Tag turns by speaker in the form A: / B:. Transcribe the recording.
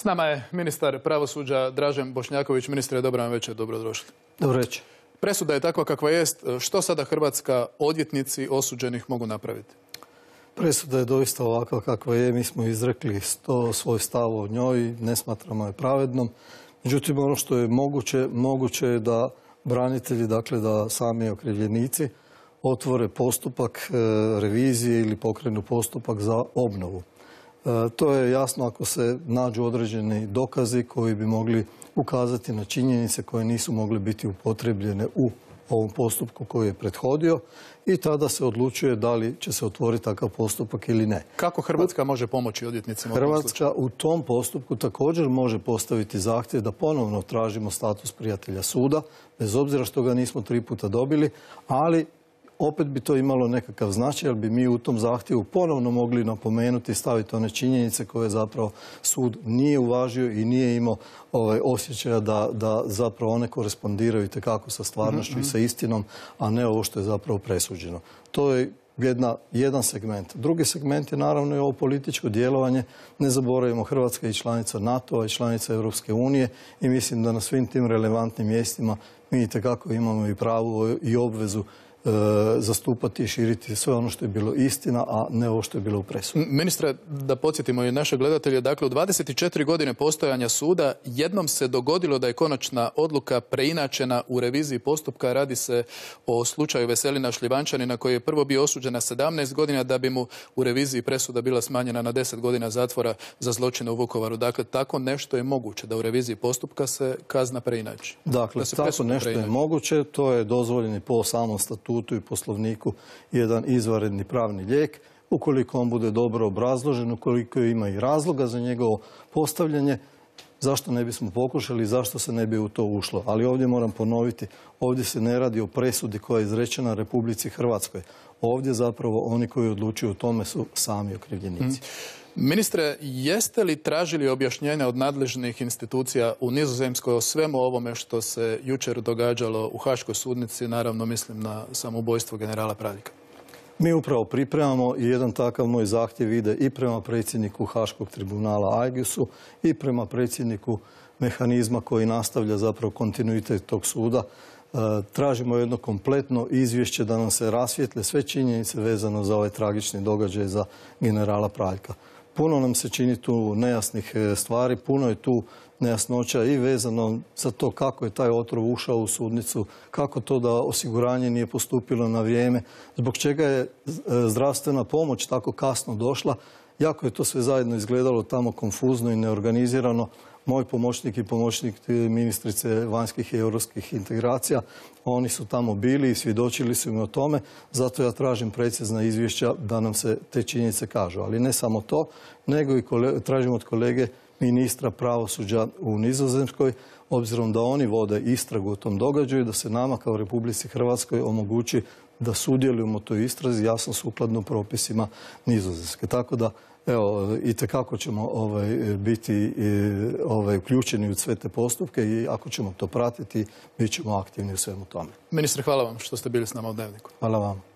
A: S nama je ministar pravosuđa Dražen Bošnjaković. Ministre, dobro vam večer, dobrodošli.
B: Dobro večer.
A: Presuda je takva kakva jest. Što sada hrvatska odvjetnici osuđenih mogu napraviti?
B: Presuda je doista ovakva kakva je. Mi smo izrekli sto, svoj stav o njoj, ne smatramo je pravednom. Međutim, ono što je moguće, moguće je da branitelji, dakle da sami okrivljenici otvore postupak e, revizije ili pokrenu postupak za obnovu. E, to je jasno ako se nađu određeni dokazi koji bi mogli ukazati na činjenice koje nisu mogle biti upotrebljene u ovom postupku koji je prethodio i tada se odlučuje da li će se otvoriti takav postupak ili ne.
A: Kako Hrvatska može pomoći odvjetnicima?
B: Hrvatska u tom postupku također može postaviti zahtjev da ponovno tražimo status prijatelja suda, bez obzira što ga nismo tri puta dobili, ali opet bi to imalo nekakav značaj, jer bi mi u tom zahtjevu ponovno mogli napomenuti i staviti one činjenice koje zapravo sud nije uvažio i nije imao ovaj, osjećaja da, da zapravo one korespondiraju tekako sa stvarnošću i sa istinom, a ne ovo što je zapravo presuđeno. To je jedna, jedan segment. Drugi segment je naravno i ovo političko djelovanje. Ne zaboravimo, Hrvatska je članica NATO-a i članica Europske unije i mislim da na svim tim relevantnim mjestima mi itekako imamo i pravu i obvezu E, zastupati i širiti sve ono što je bilo istina, a ne ovo što je bilo u presudi.
A: Ministre, da podsjetimo i naše gledatelje, dakle u 24 godine postojanja suda jednom se dogodilo da je konačna odluka preinačena u reviziji postupka. Radi se o slučaju Veselina Šljivančanina koji je prvo bio osuđen na 17 godina da bi mu u reviziji presuda bila smanjena na 10 godina zatvora za zločine u Vukovaru. Dakle, tako nešto je moguće da u reviziji postupka se kazna preinači.
B: Dakle, tako nešto je moguće. To je dozvoljeni po samom statutu statutu i poslovniku jedan izvanredni pravni lijek. Ukoliko on bude dobro obrazložen, ukoliko ima i razloga za njegovo postavljanje, zašto ne bismo pokušali i zašto se ne bi u to ušlo. Ali ovdje moram ponoviti, ovdje se ne radi o presudi koja je izrečena Republici Hrvatskoj. Ovdje zapravo oni koji odlučuju o tome su sami okrivljenici.
A: Ministre, jeste li tražili objašnjenja od nadležnih institucija u Nizozemskoj o svemu ovome što se jučer događalo u Haškoj sudnici, naravno mislim na samoubojstvo generala Praljka?
B: Mi upravo pripremamo i jedan takav moj zahtjev ide i prema predsjedniku Haškog tribunala Ajgisu i prema predsjedniku mehanizma koji nastavlja zapravo kontinuitet tog suda. E, tražimo jedno kompletno izvješće da nam se rasvijetle sve činjenice vezano za ovaj tragični događaj za generala Praljka. Puno nam se čini tu nejasnih e, stvari, puno je tu nejasnoća i vezano za to kako je taj otrov ušao u sudnicu, kako to da osiguranje nije postupilo na vrijeme, zbog čega je e, zdravstvena pomoć tako kasno došla. Jako je to sve zajedno izgledalo tamo konfuzno i neorganizirano moj pomoćnik i pomoćnik ministrice vanjskih i europskih integracija. Oni su tamo bili i svjedočili su mi o tome. Zato ja tražim precizna izvješća da nam se te činjenice kažu. Ali ne samo to, nego i tražim od kolege ministra pravosuđa u Nizozemskoj, obzirom da oni vode istragu o tom događaju, da se nama kao Republici Hrvatskoj omogući da sudjelujemo u toj istrazi jasno sukladno propisima Nizozemske. Tako da Evo, i tekako ćemo ovaj, biti ovaj, uključeni u sve te postupke i ako ćemo to pratiti, bit ćemo aktivni u svemu tome.
A: Ministre, hvala vam što ste bili s nama u Dnevniku.
B: Hvala vam.